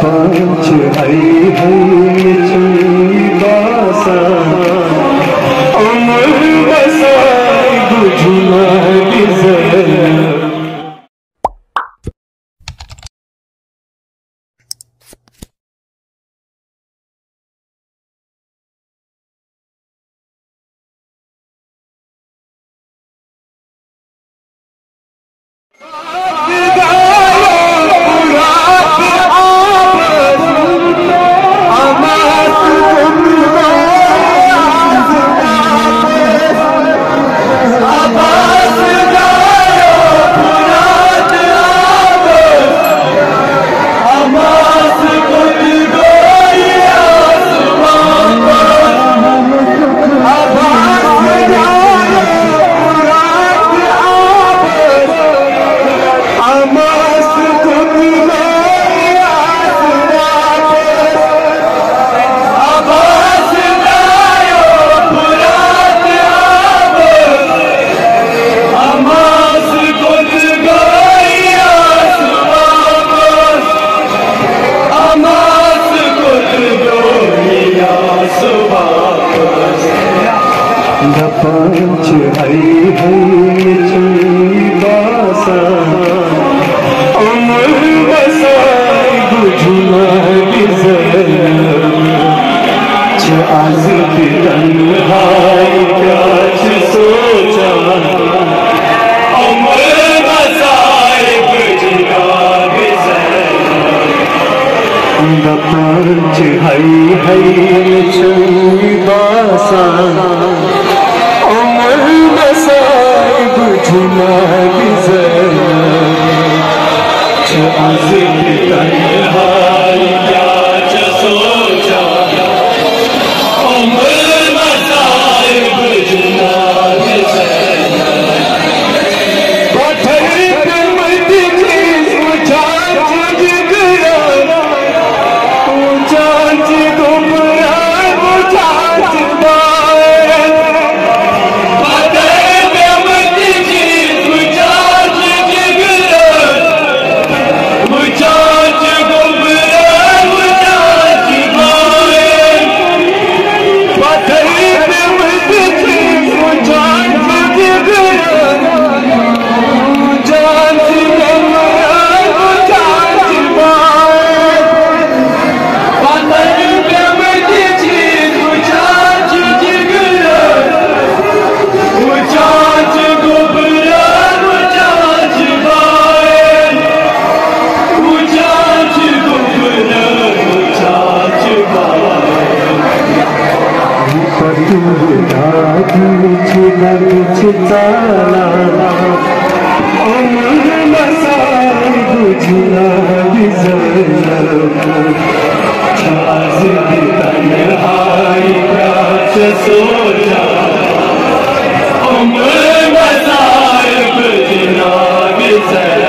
frente tonight. ऊँची ऊँची बुझना बिजला छाज की तन्हाई प्यास बुझना बिजला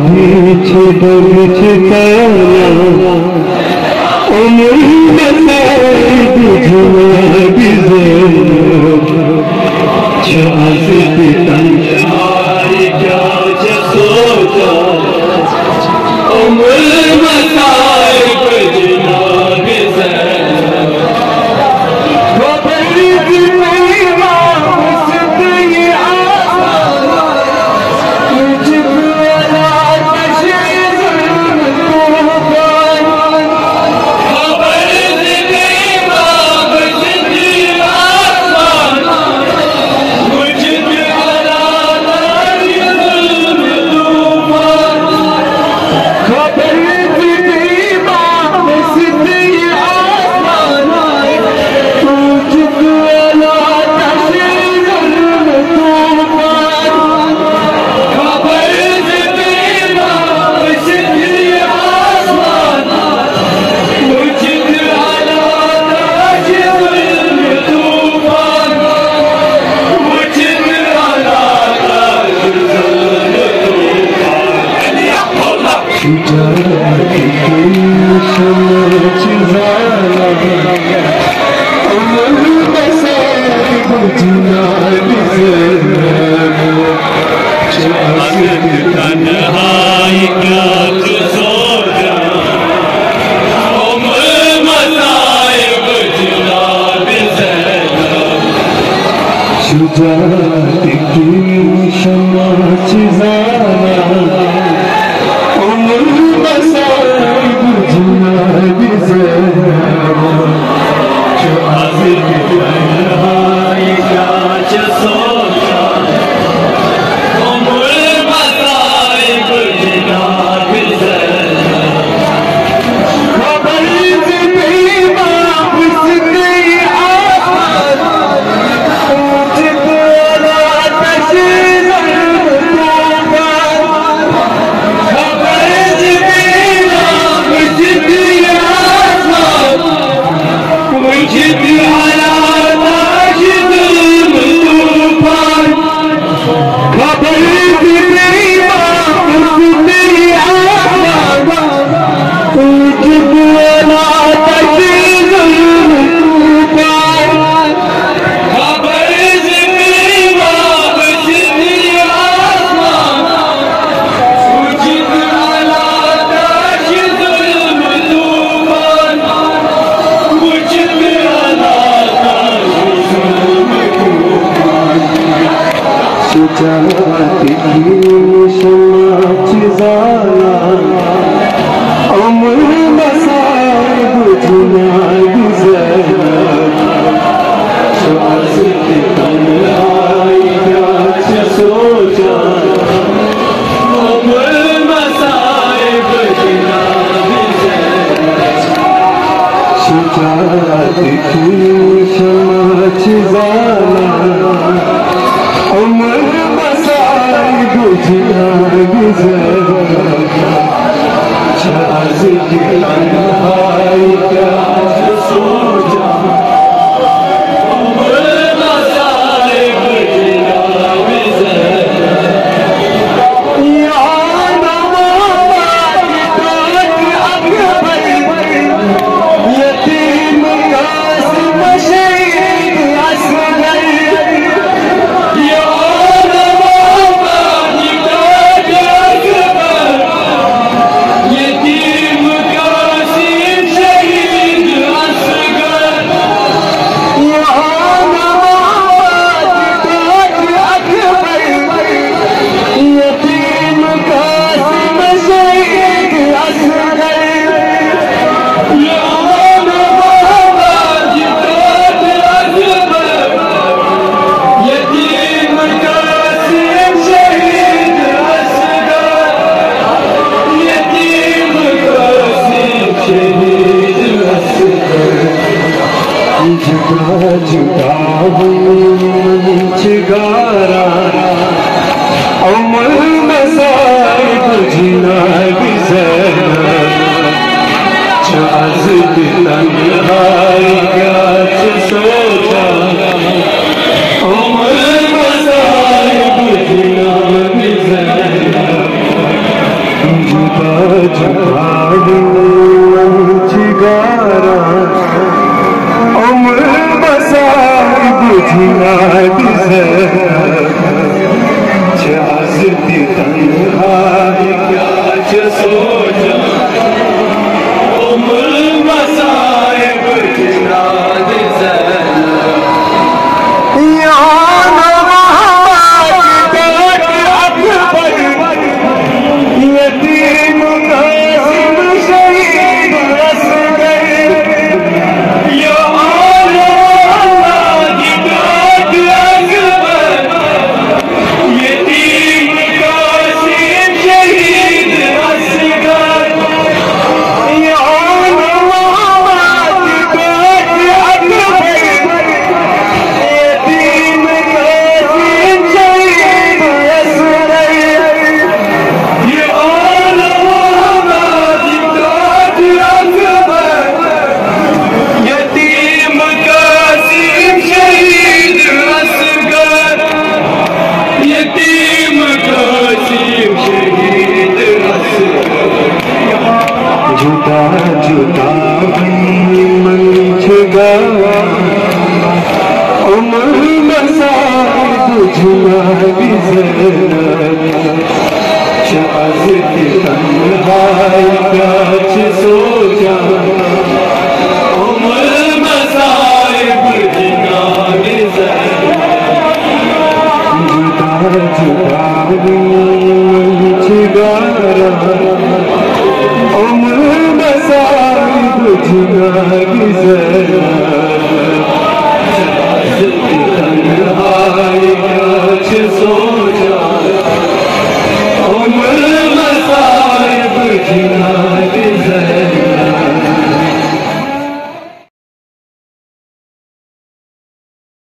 ਵਿੱਚ ਦੇ ਵਿੱਚ ਕਹਿਣਾ ਉਮਰ Çağırdı ki anne बसाई बुझना sevda. Ömrüme sahip cuma bize. Şazeti tenhai kaçı soca Ömrüme sahip cuma bize. Cüda cüda